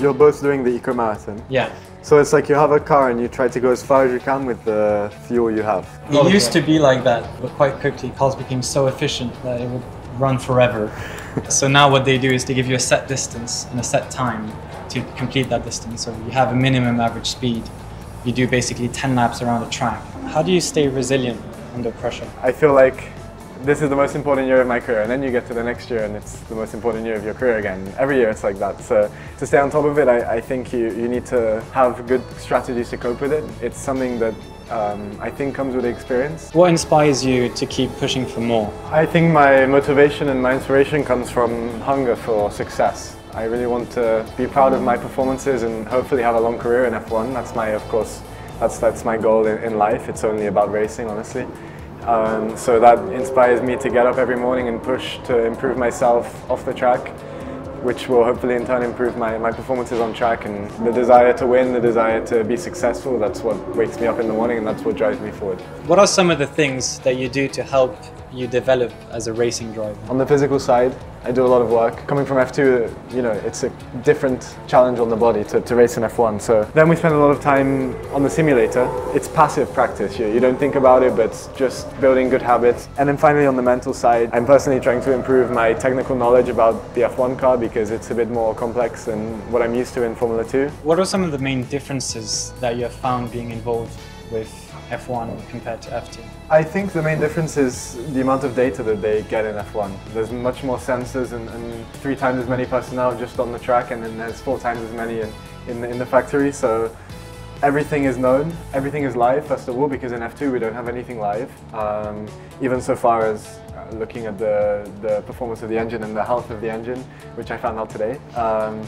you're both doing the eco marathon. Yeah. So it's like you have a car and you try to go as far as you can with the fuel you have. It used to be like that, but quite quickly cars became so efficient that it would run forever. so now what they do is they give you a set distance and a set time to complete that distance. So you have a minimum average speed. You do basically 10 laps around the track. How do you stay resilient under pressure? I feel like this is the most important year of my career and then you get to the next year and it's the most important year of your career again. Every year it's like that. So to stay on top of it, I, I think you, you need to have good strategies to cope with it. It's something that um, I think comes with experience. What inspires you to keep pushing for more? I think my motivation and my inspiration comes from hunger for success. I really want to be proud of my performances and hopefully have a long career in F1. That's my, of course, that's, that's my goal in, in life. It's only about racing, honestly. Um, so that inspires me to get up every morning and push to improve myself off the track, which will hopefully in turn improve my, my performances on track and the desire to win, the desire to be successful, that's what wakes me up in the morning and that's what drives me forward. What are some of the things that you do to help you develop as a racing driver? On the physical side, I do a lot of work. Coming from F2, you know, it's a different challenge on the body to, to race in F1. So then we spend a lot of time on the simulator. It's passive practice. You, you don't think about it, but just building good habits. And then finally on the mental side, I'm personally trying to improve my technical knowledge about the F1 car because it's a bit more complex than what I'm used to in Formula 2. What are some of the main differences that you have found being involved with F1 compared to F2? I think the main difference is the amount of data that they get in F1. There's much more sensors and, and three times as many personnel just on the track and then there's four times as many in, in, in the factory. So everything is known, everything is live first of all because in F2 we don't have anything live. Um, even so far as uh, looking at the, the performance of the engine and the health of the engine, which I found out today. Um,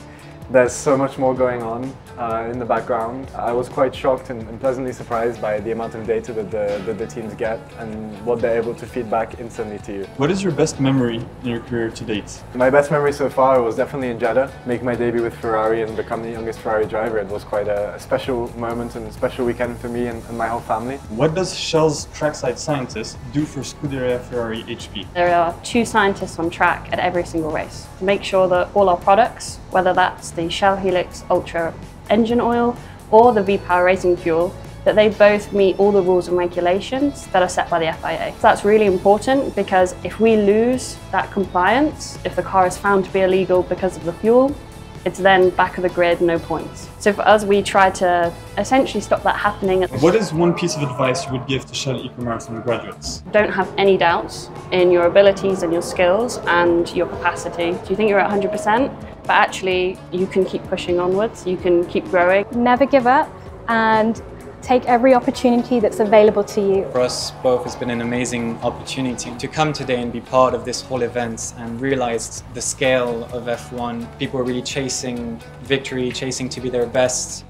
there's so much more going on uh, in the background. I was quite shocked and, and, pleasantly surprised by the amount of data that the, that the teams get and what they're able to feed back instantly to you. What is your best memory in your career to date? My best memory so far was definitely in Jeddah, making my debut with Ferrari and become the youngest Ferrari driver. It was quite a, a special moment and a special weekend for me and, and my whole family. What does Shell's trackside scientists do for Scuderia Ferrari HP? There are two scientists on track at every single race to make sure that all our products, whether that's the Shell Helix Ultra engine oil or the V-Power racing fuel, that they both meet all the rules and regulations that are set by the FIA. So that's really important because if we lose that compliance, if the car is found to be illegal because of the fuel, it's then back of the grid, no points. So for us, we try to essentially stop that happening. What is one piece of advice you would give to Shell Eco-Marathon graduates? Don't have any doubts in your abilities and your skills and your capacity. Do you think you're at 100%? But actually, you can keep pushing onwards, you can keep growing. Never give up and take every opportunity that's available to you. For us both, it's been an amazing opportunity to come today and be part of this whole event and realize the scale of F1. People are really chasing victory, chasing to be their best.